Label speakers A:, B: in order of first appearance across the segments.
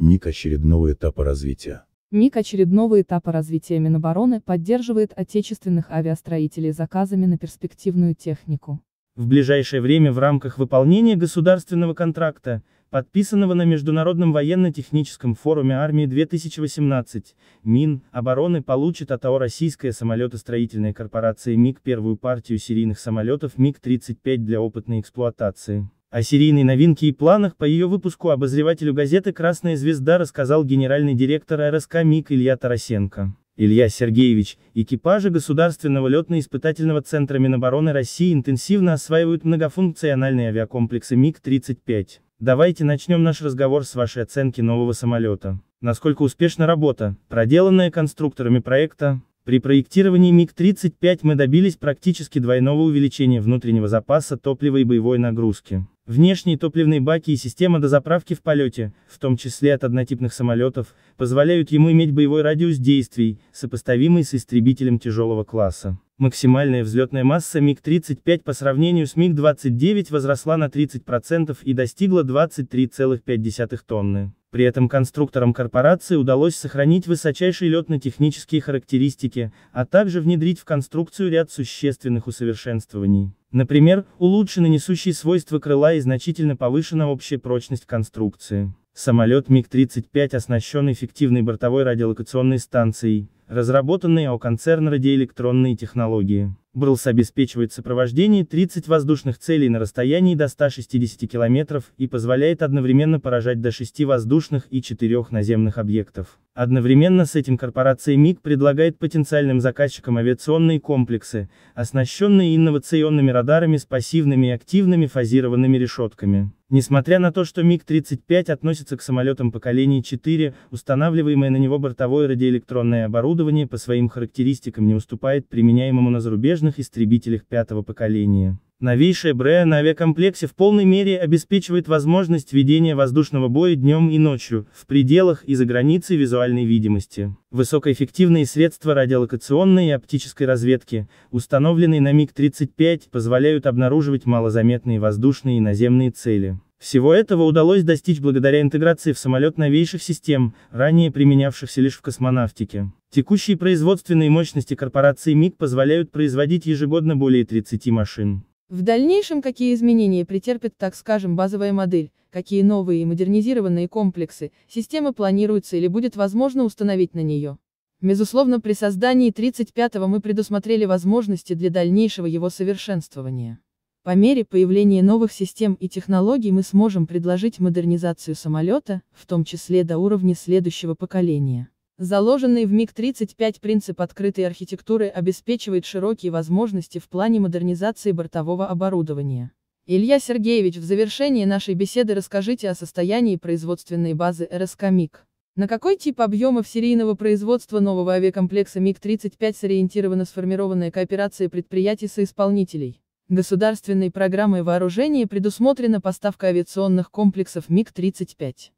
A: МИГ очередного этапа развития.
B: МИГ очередного этапа развития Минобороны поддерживает отечественных авиастроителей заказами на перспективную технику.
C: В ближайшее время в рамках выполнения государственного контракта, подписанного на Международном военно-техническом форуме армии 2018, Мин, обороны получит от АО «Российская самолетостроительная корпорация МиГ» первую партию серийных самолетов МиГ-35 для опытной эксплуатации. О серийной новинке и планах по ее выпуску обозревателю газеты «Красная звезда» рассказал генеральный директор РСК МиГ Илья Тарасенко. Илья Сергеевич, экипажи Государственного летно-испытательного центра Минобороны России интенсивно осваивают многофункциональные авиакомплексы МиГ-35. Давайте начнем наш разговор с вашей оценки нового самолета. Насколько успешна работа, проделанная конструкторами проекта, при проектировании МиГ-35 мы добились практически двойного увеличения внутреннего запаса топлива и боевой нагрузки. Внешние топливные баки и система дозаправки в полете, в том числе от однотипных самолетов, позволяют ему иметь боевой радиус действий, сопоставимый с истребителем тяжелого класса. Максимальная взлетная масса МиГ-35 по сравнению с МиГ-29 возросла на 30% и достигла 23,5 тонны. При этом конструкторам корпорации удалось сохранить высочайшие летно-технические характеристики, а также внедрить в конструкцию ряд существенных усовершенствований. Например, улучшены несущие свойства крыла и значительно повышена общая прочность конструкции. Самолет МиГ-35 оснащен эффективной бортовой радиолокационной станцией, разработанной АО «Концерн радиоэлектронные технологии». БРЛС обеспечивает сопровождение 30 воздушных целей на расстоянии до 160 км и позволяет одновременно поражать до 6 воздушных и 4 наземных объектов. Одновременно с этим корпорация МиГ предлагает потенциальным заказчикам авиационные комплексы, оснащенные инновационными радарами с пассивными и активными фазированными решетками. Несмотря на то, что МиГ-35 относится к самолетам поколения 4, устанавливаемое на него бортовое радиоэлектронное оборудование по своим характеристикам не уступает применяемому на зарубежных истребителях пятого поколения. Новейшая БРЭ на авиакомплексе в полной мере обеспечивает возможность ведения воздушного боя днем и ночью, в пределах и за границей визуальной видимости. Высокоэффективные средства радиолокационной и оптической разведки, установленные на МиГ-35, позволяют обнаруживать малозаметные воздушные и наземные цели. Всего этого удалось достичь благодаря интеграции в самолет новейших систем, ранее применявшихся лишь в космонавтике. Текущие производственные мощности корпорации МиГ позволяют производить ежегодно более 30 машин.
B: В дальнейшем какие изменения претерпит, так скажем, базовая модель, какие новые и модернизированные комплексы, система планируется или будет возможно установить на нее. Безусловно, при создании 35-го мы предусмотрели возможности для дальнейшего его совершенствования. По мере появления новых систем и технологий мы сможем предложить модернизацию самолета, в том числе до уровня следующего поколения. Заложенный в МиГ-35 принцип открытой архитектуры обеспечивает широкие возможности в плане модернизации бортового оборудования. Илья Сергеевич, в завершении нашей беседы расскажите о состоянии производственной базы РСК МиГ. На какой тип объемов серийного производства нового авиакомплекса МиГ-35 сориентирована сформированная кооперация предприятий-соисполнителей? Государственной программой вооружения предусмотрена поставка авиационных комплексов МиГ-35.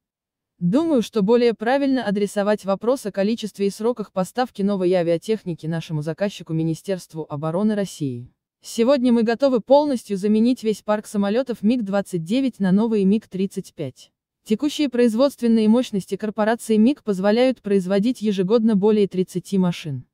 B: Думаю, что более правильно адресовать вопрос о количестве и сроках поставки новой авиатехники нашему заказчику Министерству обороны России. Сегодня мы готовы полностью заменить весь парк самолетов МиГ-29 на новые МиГ-35. Текущие производственные мощности корпорации МиГ позволяют производить ежегодно более 30 машин.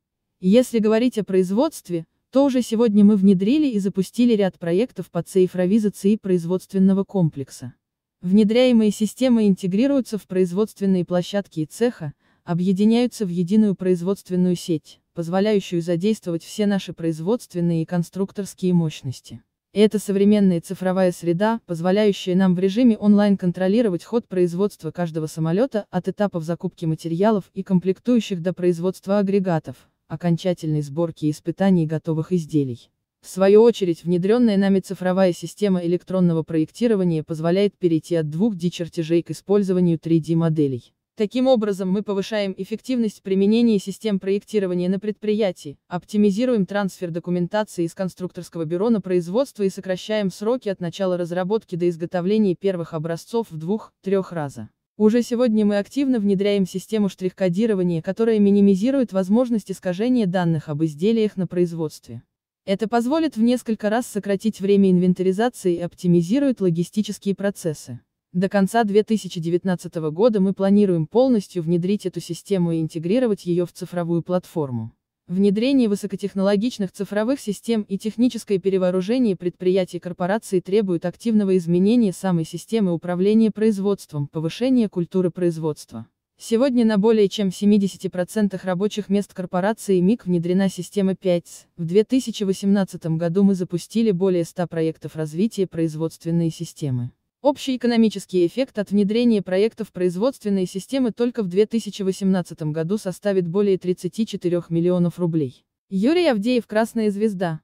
B: Если говорить о производстве, то уже сегодня мы внедрили и запустили ряд проектов по цифровизации производственного комплекса. Внедряемые системы интегрируются в производственные площадки и цеха, объединяются в единую производственную сеть, позволяющую задействовать все наши производственные и конструкторские мощности. Это современная цифровая среда, позволяющая нам в режиме онлайн контролировать ход производства каждого самолета от этапов закупки материалов и комплектующих до производства агрегатов, окончательной сборки и испытаний готовых изделий. В свою очередь, внедренная нами цифровая система электронного проектирования позволяет перейти от 2D-чертежей к использованию 3D-моделей. Таким образом мы повышаем эффективность применения систем проектирования на предприятии, оптимизируем трансфер документации из конструкторского бюро на производство и сокращаем сроки от начала разработки до изготовления первых образцов в двух-трех раза. Уже сегодня мы активно внедряем систему штрих-кодирования, которая минимизирует возможность искажения данных об изделиях на производстве. Это позволит в несколько раз сократить время инвентаризации и оптимизирует логистические процессы. До конца 2019 года мы планируем полностью внедрить эту систему и интегрировать ее в цифровую платформу. Внедрение высокотехнологичных цифровых систем и техническое перевооружение предприятий и корпораций требует активного изменения самой системы управления производством, повышения культуры производства. Сегодня на более чем 70% рабочих мест корпорации МИК внедрена система 5. В 2018 году мы запустили более 100 проектов развития производственной системы. Общий экономический эффект от внедрения проектов производственной системы только в 2018 году составит более 34 миллионов рублей. Юрий Авдеев «Красная звезда».